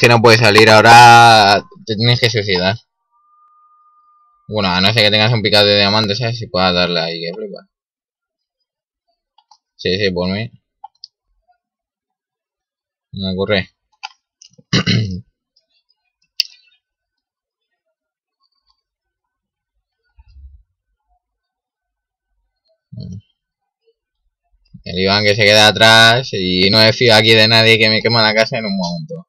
que no puedes salir ahora, te tienes que suicidar. Bueno, a no ser que tengas un picado de diamantes, ¿sabes? Si puedas darle ahí que flipa. Sí, sí, por mí. No ocurre. El Iván que se queda atrás y no me fío aquí de nadie que me quema la casa en un momento.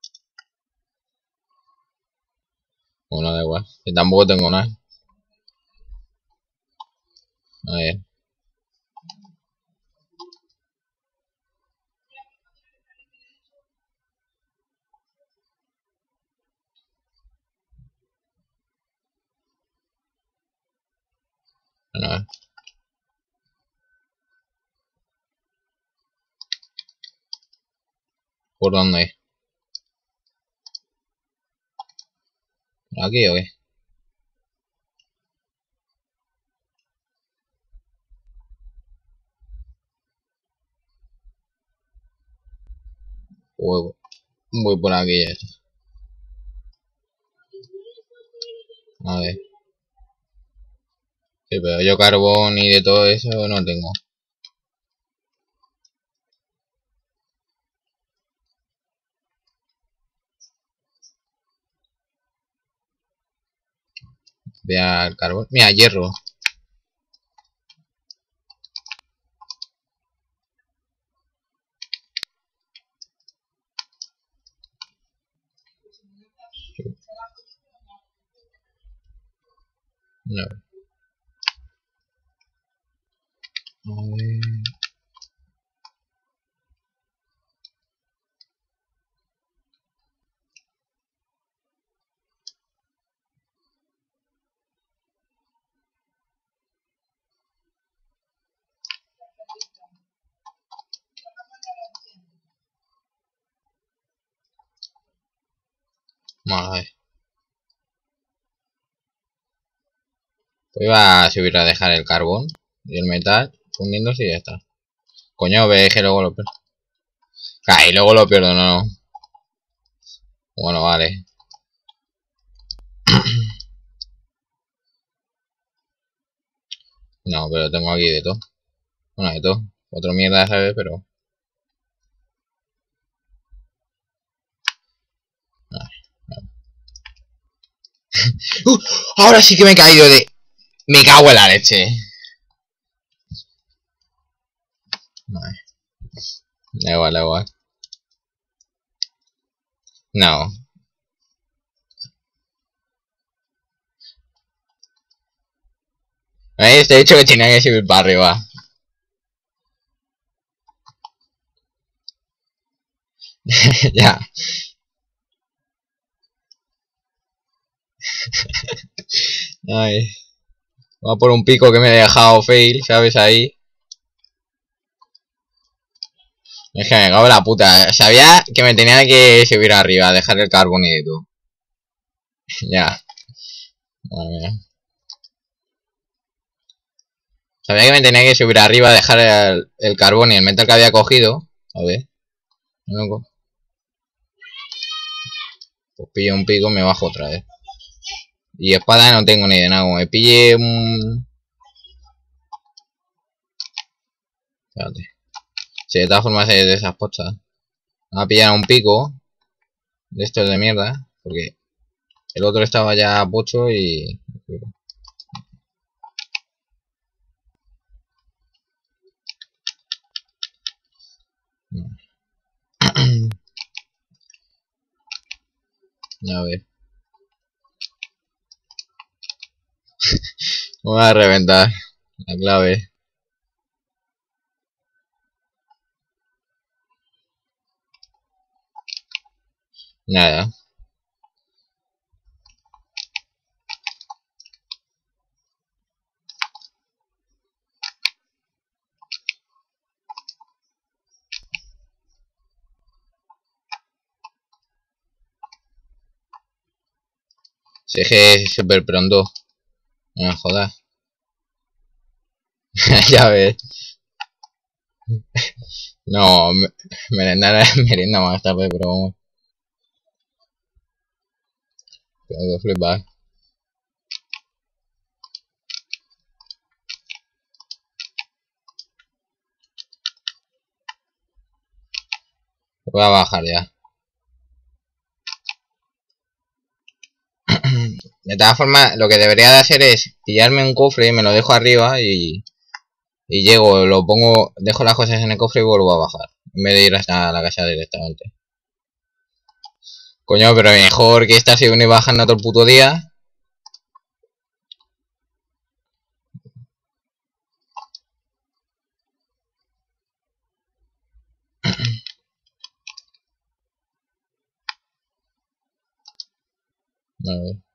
Bueno, da igual. Que tampoco tengo nada. ¿Por dónde? ¿Aquí o qué? Voy, voy por aquí ya. A ver. Sí, pero yo carbón y de todo eso no tengo. Vea el carbón. Mira, hierro. No. A ver. Vale. Pues iba a subir a dejar el carbón y el metal fundiéndose y ya está. Coño, ve que luego lo pierdo. Ah, luego lo pierdo, no. Bueno, vale. No, pero tengo aquí de todo. Bueno, de todo. Otro mierda, ¿sabes? Pero... ¡Uh! ahora sí que me he caído de... Me cago en la leche. Vale. Da igual, da igual. No. ¿Veis? He dicho que tenía que subir para arriba. ya. Ay. Va por un pico que me he dejado fail, ¿sabes? Ahí. Es que me cago en la puta. Sabía que me tenía que subir arriba, dejar el carbonito. ya. Sabía que me tenía que subir arriba, dejar el, carbón y el metal que había cogido. A ver. Pues pillo un pico y me bajo otra vez. Y espada no tengo ni de nada. Me pille un... Espérate. Si de todas formas es de esas pochas. Vamos a pillar un pico. De estos de mierda. Porque el otro estaba ya pocho y... A ver. Voy a reventar la clave. Nada. Es súper pronto. No jodas. ya ves. no, merendar merienda más tarde, pero vamos. Tengo que flipar. Voy a bajar ya. De todas formas, lo que debería de hacer es pillarme un cofre y me lo dejo arriba y, y llego, lo pongo, dejo las cosas en el cofre y vuelvo a bajar. En vez de ir hasta la casa directamente. Coño, pero mejor que esta se une bajando todo el puto día. A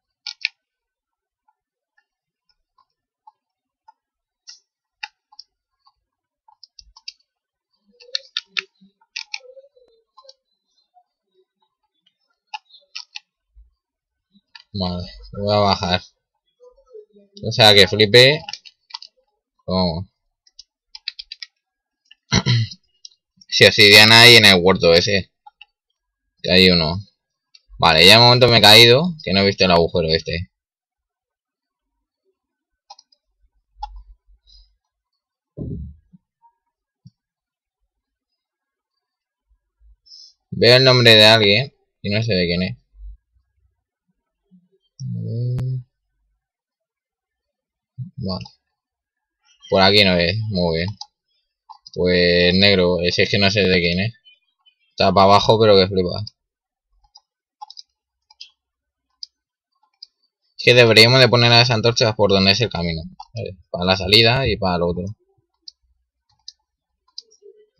Vale, voy a bajar. O sea que. Vamos. si obsidiana hay en el huerto ese. Que hay uno. Vale, ya de momento me he caído. Que no he visto el agujero este. Veo el nombre de alguien. Y no sé de quién es. Vale. Por aquí no es, muy bien. Pues negro, ese es que no sé de quién es. Está para abajo, pero que flipa. Es que deberíamos de poner las antorchas por donde es el camino. Para la salida y para el otro.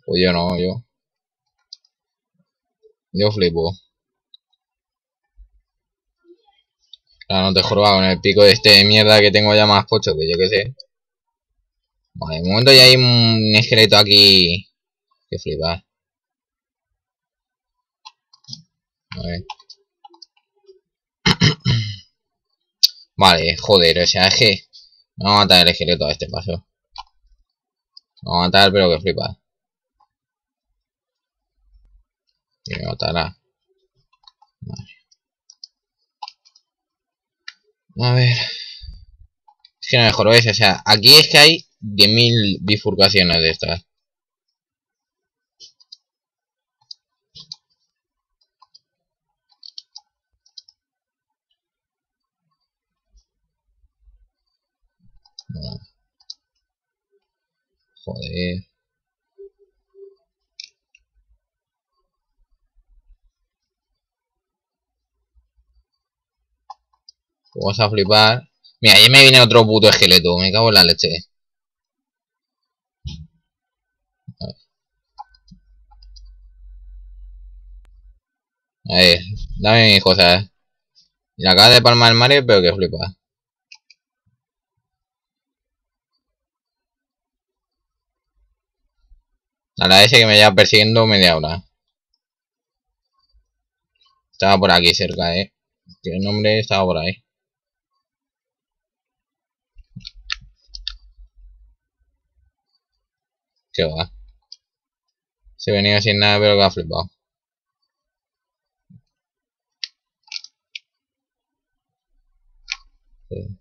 Pues yo no, yo. Yo flipo. Claro, no te juro con el pico de este mierda que tengo ya más pocho que yo que sé. Vale, de momento ya hay un esqueleto aquí. Que flipar. A ver. Vale, joder, o sea, es que... Vamos a matar el esqueleto a este paso. Vamos a matar, pero que flipa. Y me matará. A ver. Es que no mejor ves, o sea, aquí es que hay 10.000 bifurcaciones de estas. Joder. Vamos a flipar. Mira, ahí me viene otro puto esqueleto. Me cago en la leche. A ver, dame mis cosas. Y la acaba de palmar el Mario, pero que flipa. A la S que me lleva persiguiendo media hora. Estaba por aquí cerca, eh. Que el nombre estaba por ahí. Que va. Se venía sin nada, pero que ha flipado. Vale.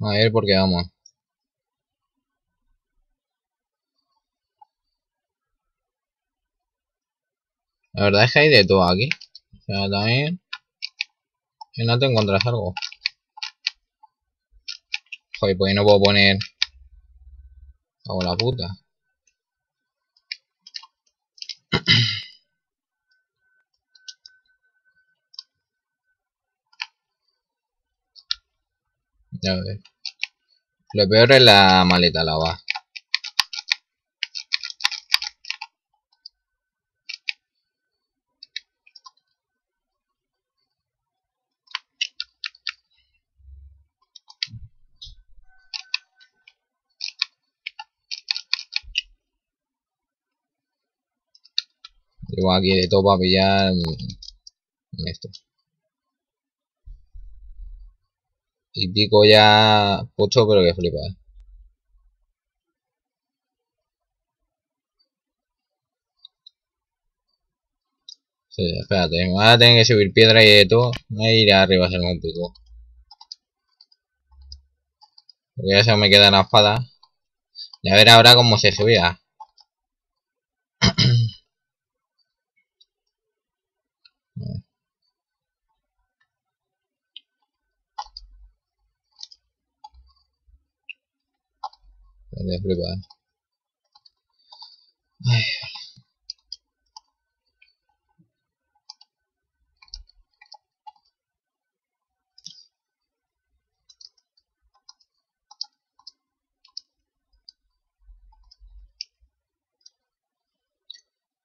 A ver por qué vamos. La verdad es que hay de todo aquí. O sea, también... Si no te encuentras algo. Joder, pues no puedo poner... Hago la puta. Ya ves. Lo peor es la maleta lava. Llevo aquí de todo para pillar esto. y pico ya pocho, pero que flipa. ¿eh? Sí, espérate, me voy a tener que subir piedra y de todo. Voy a ir arriba a hacerme un pico. Porque ya se me queda la espada. Y a ver ahora cómo se subía. Me flipa. Ay.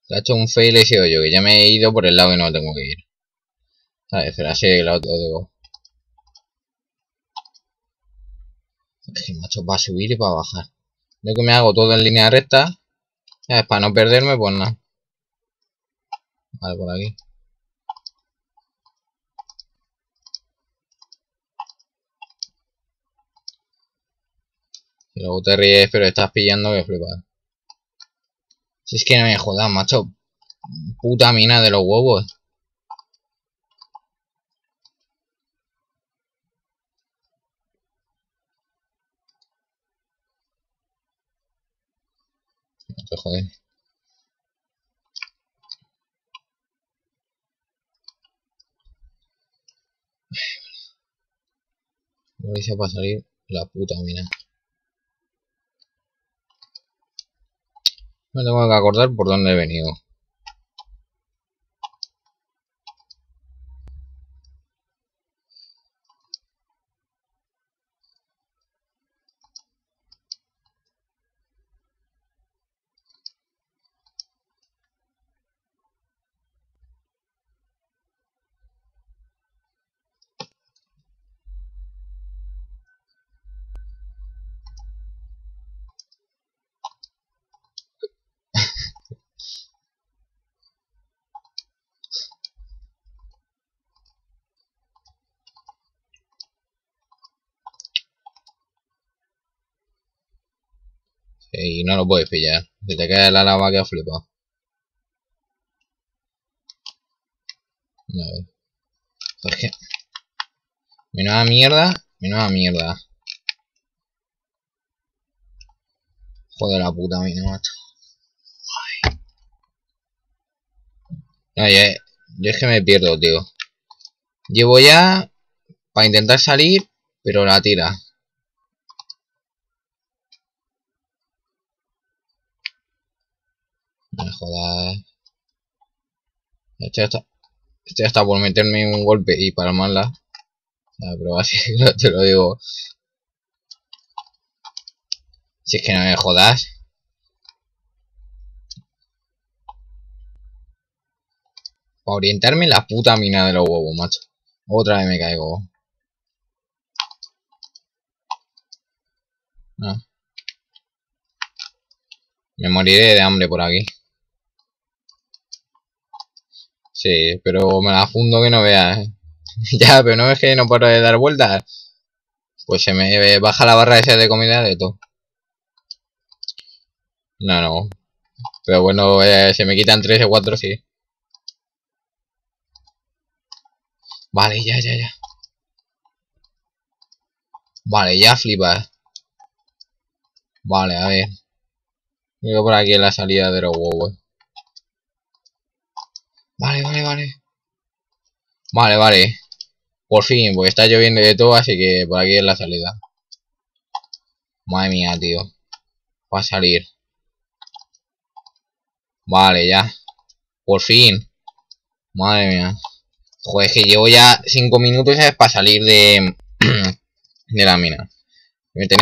Se ha hecho un fail ese hoyo, que ya me he ido por el lado que no tengo que ir. ¿Sabes? Pero así el otro digo. El macho va a subir y para bajar. Yo que me hago todo en línea recta. ¿Sabes? Para no perderme, pues nada. Vale, por aquí. Y luego te ríes, pero estás pillando que flipas. Si es que no me jodas, macho. Puta mina de los huevos. Te joder. No dice para salir la puta mina. Me tengo que acordar por dónde he venido. Y no lo puedes pillar. Si te queda la lava que flipado. A ver. Es que... Menuda mierda. Menuda mierda. Joder la puta mina, macho. No, yo, yo es que me pierdo, tío. Llevo ya para intentar salir, pero la tira. No me jodas. Este está, este está por meterme un golpe y mala. pero así te lo digo. Si es que no me jodas. Para orientarme en la puta mina de los huevos, macho. Otra vez me caigo. Ah. Me moriré de hambre por aquí. Sí, pero me la fundo que no veas. ¿eh? ya, pero no es que no paro dar vueltas. Pues se me baja la barra esa de comida de todo. No, no. Pero bueno, eh, se me quitan 3 o 4, sí. Vale, ya, ya, ya. Vale, ya flipas. Vale, a ver. Digo por aquí en la salida de los huevos. Vale, vale, vale. Vale, vale. Por fin, pues está lloviendo de todo, así que por aquí es la salida. Madre mía, tío. Va a salir. Vale, ya. Por fin. Madre mía. Joder, que llevo ya 5 minutos para salir de, de la mina. Me tenía